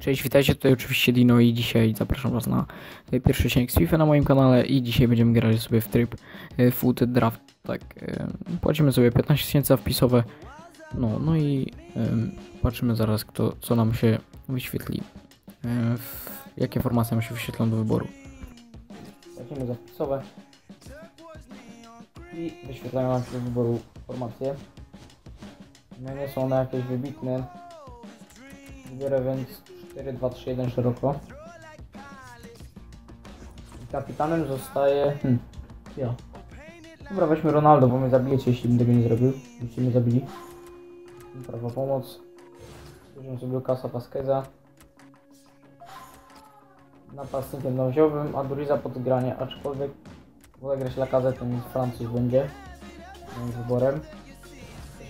Cześć, witajcie, tutaj oczywiście Dino i dzisiaj zapraszam was na e, pierwszy odcinek z FIFA na moim kanale i dzisiaj będziemy grali sobie w tryb Food Draft, tak, e, płacimy sobie 15 tysięcy wpisowe, no, no i em, patrzymy zaraz kto, co nam się wyświetli, jakie formacje nam się wyświetlą do wyboru. Płacimy za wpisowe i wyświetlają nam się do wyboru formacje. No nie są one jakieś wybitne, Wybiorę więc 4, 2, 3, 1 szeroko. I kapitanem zostaje... Hmm. Ja. Dobra, weźmy Ronaldo, bo mnie zabijecie, jeśli bym tego nie zrobił. Byście mnie zabili. Prawa pomoc. Bierzemy sobie Lukasa Vasqueza. Napastnikiem no wziąłbym Aduriza pod granie, aczkolwiek wolę grać Lacazette niż Francuz będzie moim wyborem.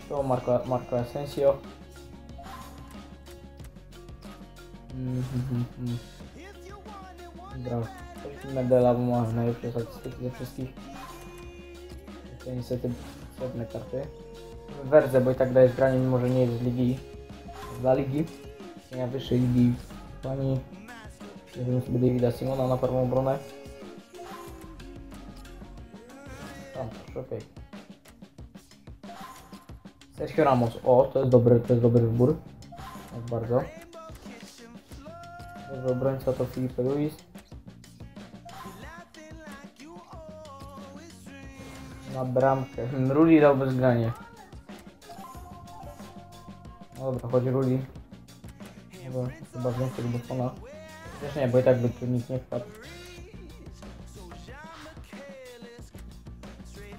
To Marco, Marco Asensio. Dobra, Medela, bo ma najlepsze statystyki ze wszystkich. To niestety srebrne karty. Werdze, bo i tak daje zgranie, mimo że nie jest z ligi. Dla ligi. Ja wyższej ligi. Pani. Weźmiemy sobie Davida Simona na prawą obronę. Tam, okej. Sergio Ramos. O, to jest dobry, to jest dobry wybór. Tak bardzo. Dobrze, obrońca to Filipe Luis. Na bramkę. Hmm, Ruli dał bezgranie. Dobra, chodź Ruli. Chyba, chyba więcej Buffona. Też nie, bo i tak by tu nikt nie wpadł.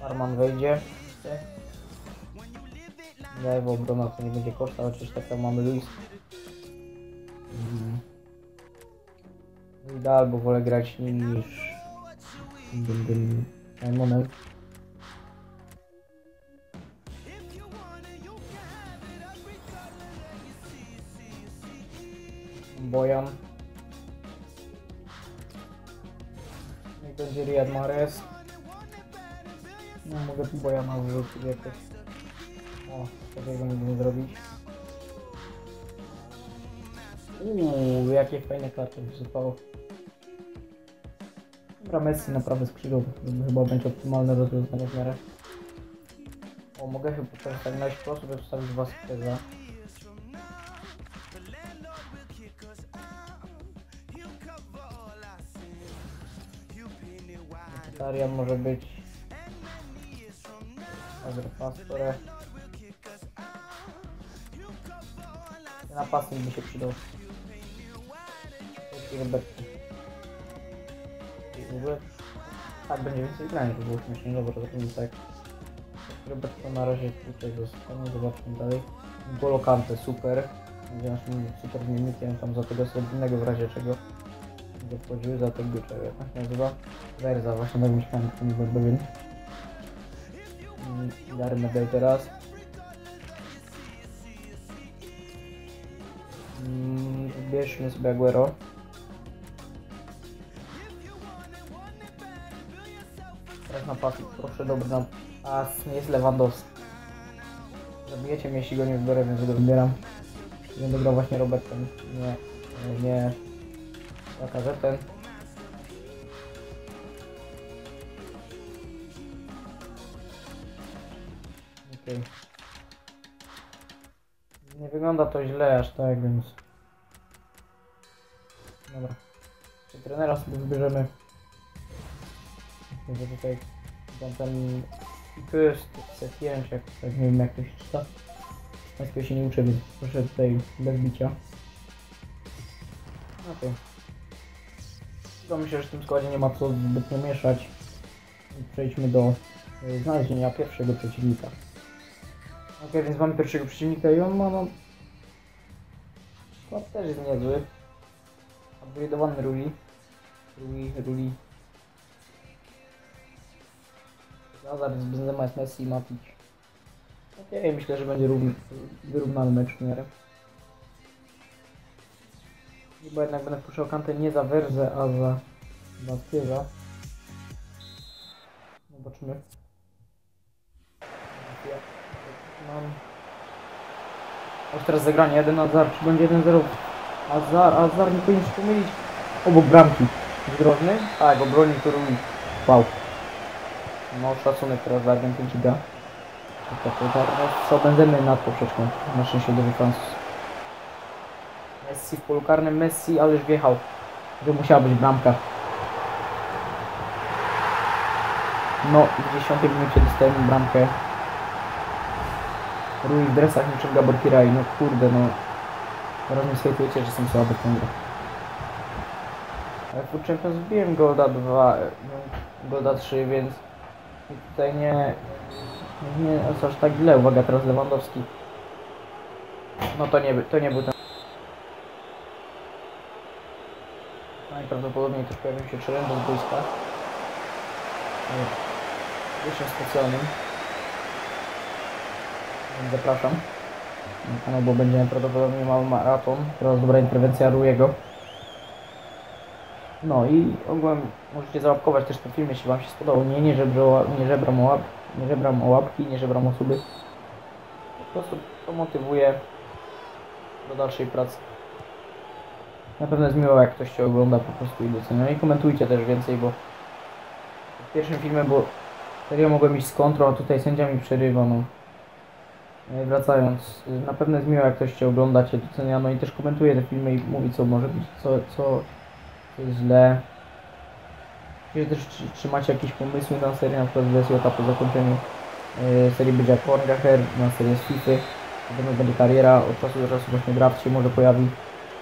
Arman wejdzie. Lewa obrona to nie będzie koszta, chociaż tak jak mamy Luis. Ida albo wolę grać nim niż tym Simonem. Bojan. Niech będzie Riyad Mahrez. No mogę tu Bojana wrzucić jakoś. O, takiego mógłbym zrobić. Uuu, jakie fajne karty wysypało. Messi na prawe skrzydło chyba będzie optymalne rozwiązanie w miarę. O, mogę chyba teraz tak na sposób wstawić Vasqueza. Tarian może być Agro Pastore. Napastnik by się przydał. Taki Roberto. I ogóle tak będzie więcej grania, to było śmiesznie, dobra, to zrobimy tak. Roberto na razie tutaj zostanie, zobaczmy dalej. Golo Kante, super. Będzie naszym super wymiennikiem tam za tego srebrnego w razie czego. Będzie wchodziły za tego czego, jak się nazywa? Werza, właśnie tak myślałem, to nie pewien. Mm, Gary Medel teraz. Bierzmy sobie Aguero. Na pas, proszę dobry na pas, jest Lewandowski. Zabijecie mnie, jeśli go nie wybiorę, więc go wybieram. Będę grał właśnie Robertem, nie, nie, nie Lakazetem. Okej. Nie wygląda to źle aż tak, więc... Dobra. Czy trenera sobie wybierzemy? Myślę, że tutaj ten ten Pyst, C5, jak tak nie wiem jak to się czyta. Państwo się nie uczę, więc proszę tutaj bez bicia. Okej. To myślę, że w tym składzie nie ma co zbytnio mieszać. Przejdźmy do y, znalezienia pierwszego przeciwnika. Ok, więc mamy pierwszego przeciwnika i on ma no... Skład też jest niezły. Upgrade'owany Ruli. Ruli, Ruli. Hazard z Benzema jest Messi i Matic. Okej, myślę, że będzie równy, wyrównany mecz w miarę. Chyba jednak będę puszczał kantę nie za Werzę, a za Baskierza. Zobaczymy. Mam... Teraz zagranie 1 na 0, czy będzie 1-0 Azar, Azar, nie powinien się pomylić. Obok bramki. Zdrożny? Tak, obronił to Rui. Wow. No szacunek teraz dla Argentyńczyka. gra. Tak, co będziemy nad poprzeczką. Na szczęście do Francuz. Messi w polu karnym, Messi, ależ wjechał. To musiała być bramka. No w 10 minucie dostajemy bramkę. Rui w dresach niczym Gabor Kirai. No kurde, no. Teraz mi skajtujecie, że są słabe w tą grę. Ale w Champions wbiłem Golda 2, e, Golda 3, więc tutaj nie, nie aż tak źle. Uwaga, teraz Lewandowski. No to nie, to nie był ten. Najprawdopodobniej też pojawił się Czerendo z boiska. Jeszcze specjalnym. Zapraszam. kanał, bo będzie prawdopodobnie mały maraton. Teraz dobra interwencja Rujego. No i ogółem możecie załapkować też ten film, jeśli Wam się spodobał. Nie, nie, żebro, nie, żebram, o łap, nie żebram o łapki, nie żebram o. Po prostu to motywuje do dalszej pracy. Na pewno jest miło, jak ktoś Cię ogląda po prostu i docenia. No i komentujcie też więcej, bo w pierwszym filmie, bo serio mogłem iść z kontrą, a tutaj sędzia mi przerywa, no. E, Wracając, na pewno jest miło, jak ktoś Cię ogląda, Cię docenia, no i też komentuje te filmy i mówi, co może być, co, co, co jest źle. Czy też czy, macie jakieś pomysły na serię, na przykład z Lesjota po zakończeniu e, serii będzie jak Porngacher, na serię z FIFA, potem będzie kariera, od czasu do czasu właśnie draft się może pojawi,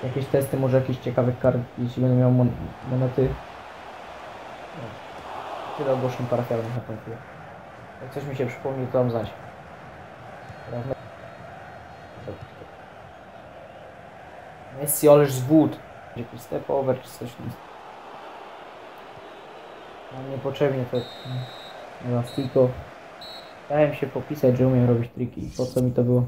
jakieś testy, może jakieś ciekawych kart, jeśli będę miał mon monety. Tyle ogłoszeń parafialnych na chwilę. Jak coś mi się przypomni, to dam znać. Messi, ależ zwód. Będzie jakiś step over czy coś. Nam niepotrzebnie to elastiko. Dałem się popisać, że umiem robić triki. Po co mi to było?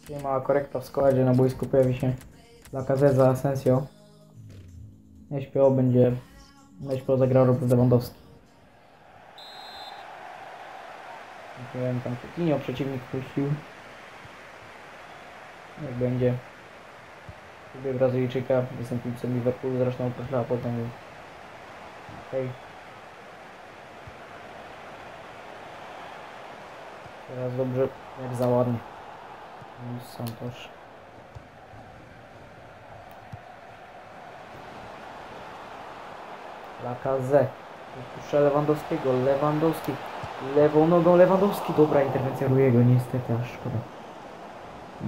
Tutaj mała korekta w składzie. Na boisku pojawi się Lacazette Asensio. SPO będzie... SPO zagrał Robert Lewandowski. Wiem tam Coutinho przeciwnik puścił. Jak będzie. Lubię Brazylijczyka, jestem kibicem Liverpoolu, zresztą określała potem. Okej. Teraz dobrze, jak za ładnie. Luis Santos. Lacazette. Puszcza Lewandowskiego, Lewandowski. Lewą nogą Lewandowski. Dobra interwencja Rujego, niestety, aż szkoda.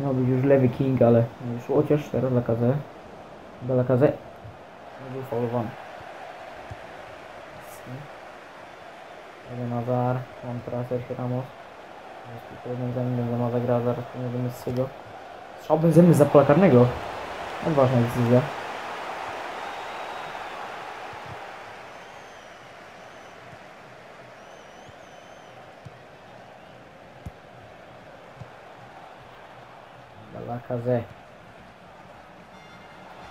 Miał być już lewy King, ale nie wyszło. Chociaż teraz Lacazette. Do Lacazette. Nie był faulowany. Eden Hazard kontra Sergio Ramos. Jest zamiast Benzema zagra zaraz pomimo Messiego. Strzał Benzemy za pola karnego. Odważna decyzja. Lacazette.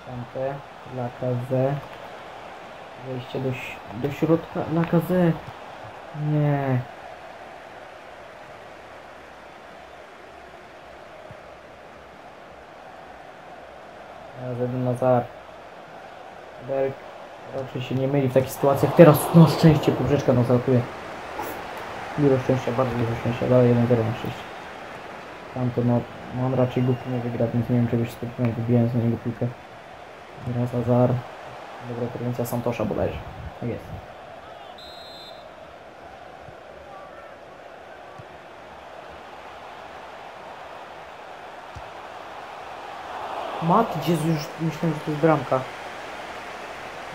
Kante, Lacazette. Wejście do, do środka. Lacazette. Nie. Teraz Eden Nazar. Berg raczej się nie myli w takich sytuacjach. Teraz no szczęście, poprzeczka nas ratuje. Dużo szczęścia, bardzo dużo szczęścia. Dalej 1-0 na szczęście. Tamto no, no on raczej głupi nie wygra, więc nie wiem czegoś spotkałem, wybijając na niego piłkę. Teraz Azar. Dobra interwencja Santosza bodajże. Tak jest. Mat, Jezu, już myślałem, że to jest bramka.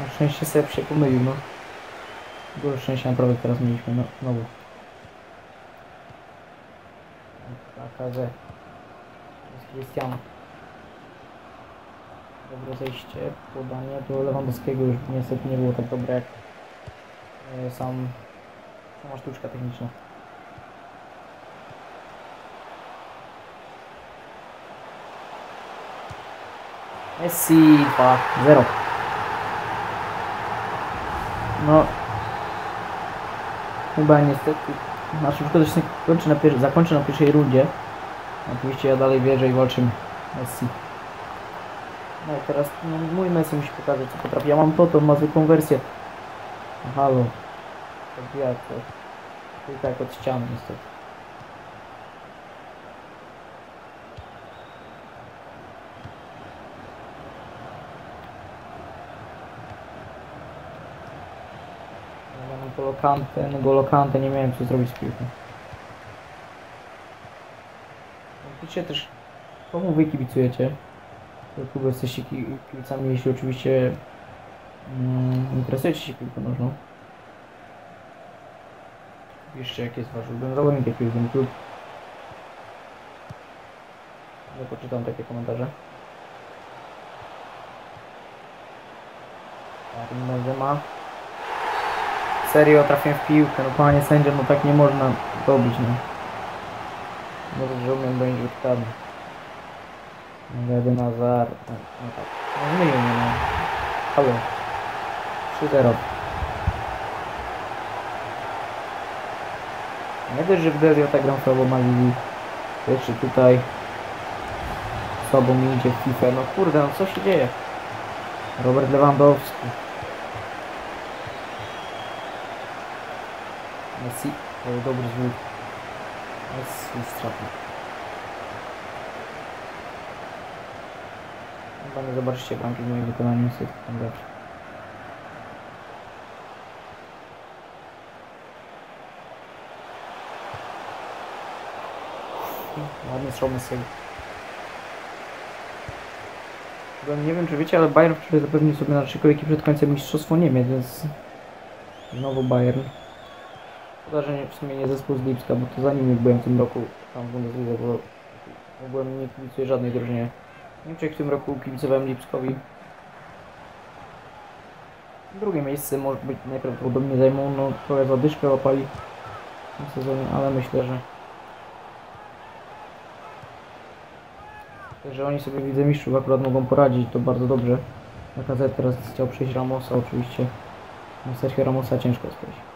Na szczęście Seb się pomylił, no. Dużo szczęścia naprawdę teraz mieliśmy, no, znowu. KKZ. jest Cristiano. Dobre zejście, podanie do Lewandowskiego już niestety nie było tak dobre jak e, sam, sama sztuczka techniczna. Messi 2-0. No, chyba niestety że się kończy na zakończy na pierwszej rundzie. Oczywiście ja dalej wierzę i walczymy. Messi. No teraz no, mój Messi musi pokazać co potrafi. Ja mam to, to ma zwykłą wersję. Halo. Tak ja to. Tylko jak od ściany niestety. Ja mam Golo Kante, no Golo Kante, nie miałem co zrobić z piłką. Piszcie też, komu wy kibicujecie? Kogo jesteście ki- kibicami, jeśli oczywiście mm, interesujecie się piłką nożną. Piszcie, jaki jest wasz ulubiony zawodnik, jaki ulubiony klub. Ja poczytam takie komentarze. Karim Benzema. Serio, trafiłem w piłkę, no panie sędzia, no tak nie można robić, no. Może, że umiem będzie odpadny. Jeden Nazar. No, no tak. No zmienił mnie, no. Halo. 3-0. Nie dość, że w Dezio tak gram słabo Malili. Jeszcze tutaj słabo mi idzie w FIFA. No kurde, no co się dzieje? Robert Lewandowski. Messi. Dobry zwój. Messi strata. Chyba nie zobaczycie bramki w moim wykonaniu, niestety tam zawsze. Ładnie strzał Messiego. Nie wiem czy wiecie, ale Bayern wczoraj zapewnił sobie na trzy kolejki przed końcem Mistrzostwo Niemiec, więc znowu Bayern. Szkoda, że nie, w sumie nie zespół z Lipska, bo to za nim byłem w tym roku tam w Bundesliga, bo ogółem nie kibicuję żadnej drużynie. W Niemczech w tym roku kibicowałem Lipskowi. Drugie miejsce może być najprawdopodobniej zajmą, no trochę zadyszkę łapali w tym sezonie, ale myślę, że że oni sobie widzę mistrzów akurat mogą poradzić, to bardzo dobrze. Na teraz chciał przejść Ramosa oczywiście. No Sergio Ramosa ciężko przejść.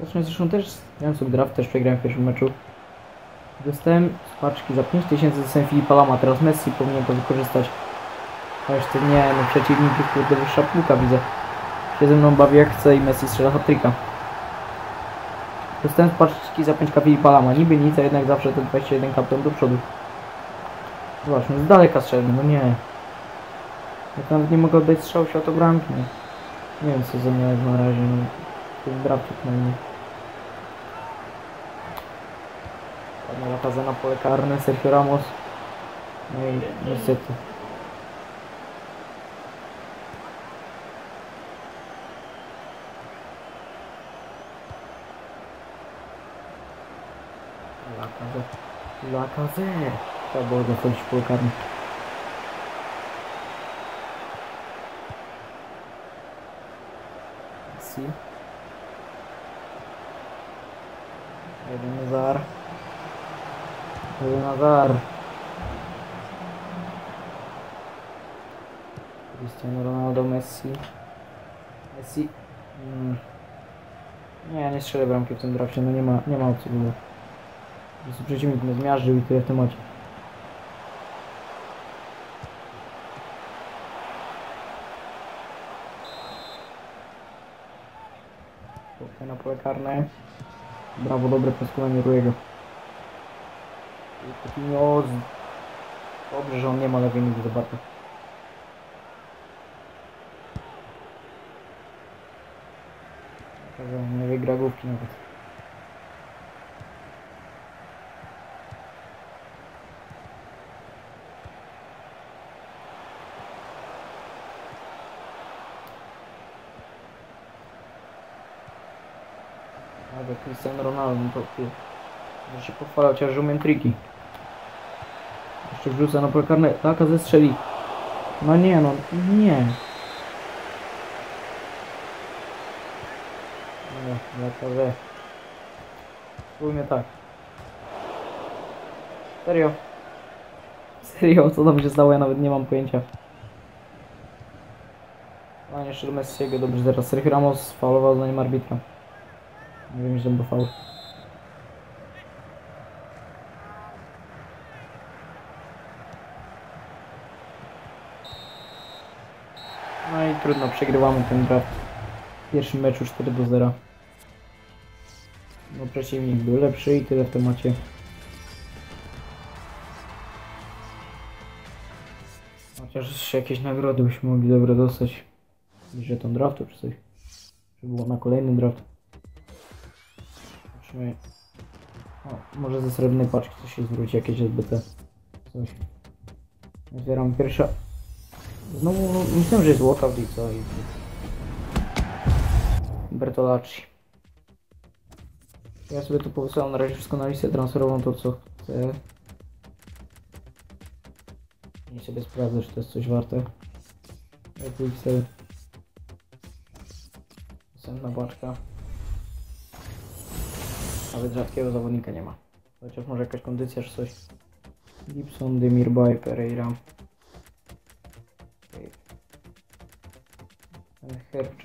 Zresztą, zresztą też miałem sobie draft, też przegrałem w pierwszym meczu. Dostałem paczki za 5000 dostałem Filipa Lama, teraz Messi powinien to wykorzystać. A jeszcze nie, no przeciwnik jest kurde wyższa półka widzę. Się ze mną bawi jak chce i Messi strzela hat-tricka. Dostałem z paczki za 5 Filipa Lama, niby nic, a jednak zawsze ten 21 kapton do przodu. Zobacz, no z daleka strzelny, no nie. Ja nawet nie mogę oddać strzału światobramki, no. Nie wiem co ze mną jest na razie, no. To jest draftik na mnie. Ładna lataza na pole karne, Sergio Ramos. No i niestety. Lacazette. Lacazette. Trzeba było zachodzić w pole karne. Messi. Jeden Nazar. Nazar. Cristiano Ronaldo, Messi. Messi. Mm. Nie, nie strzelę bramki w tym drafcie, no nie ma, nie ma opcji w ogóle. Przeciwnik mnie zmiażdżył i tyle w temacie. Na pole karne. Brawo, dobre poskuwanie Ruego. Z... Dobrze, że on nie ma lewej nogi bardzo. Także nie wygra główki nawet. Ale Cristiano Ronaldo, no to ty. Może się pochwalał, chociaż że umiem triki. Wrzuca na pole karne. Taka zestrzeli. No nie, no nie. No, że. Spróbujmy tak. Serio. Serio, co tam się stało? Ja nawet nie mam pojęcia. No jeszcze do Messiego, dobrze teraz Sergio Ramos faulował zanim arbitra. Nie wiem, że to był faul. No i trudno, przegrywamy ten draft. W pierwszym meczu 4 do 0. No przeciwnik był lepszy i tyle w temacie. Chociaż jakieś nagrody byśmy mogli dobre dostać. Że tą draftu czy coś. Żeby było na kolejny draft. Zobaczymy. O, może ze srebrnej paczki coś się zwróci, jakieś SBT. Coś. Otwieram pierwsza. Znowu, no, myślałem, że jest walkout i co. I... Bertolacci. Ja sobie tu powysyłam na razie wszystko na listę transferową, to co chcę. I sobie sprawdzę, czy to jest coś warte. Equixel. Następna paczka. Nawet rzadkiego zawodnika nie ma. Chociaż może jakaś kondycja czy coś. Gibson, Demirbay, Pereira.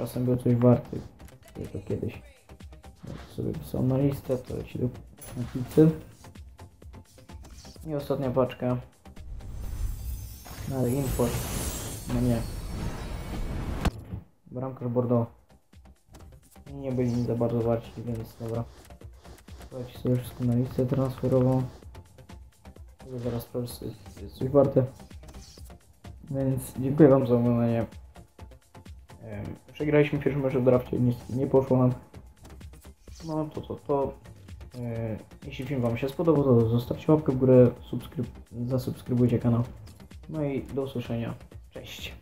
Czasem był coś warty. Tylko kiedyś. Sobie pisał na listę, to leci do napicy. I ostatnia paczka. No import. No nie. Bramkarz Bordeaux. Nie byli mi za bardzo warci, więc dobra. Leci sobie wszystko na listę transferową. Zaraz czy jest- jest coś warte. Więc dziękuję Wam za oglądanie. Przegraliśmy pierwszy mecz w drafcie, niestety nie poszło nam. No to to, to. E, jeśli film Wam się spodobał, to zostawcie łapkę w górę, subskryb zasubskrybujcie kanał. No i do usłyszenia. Cześć.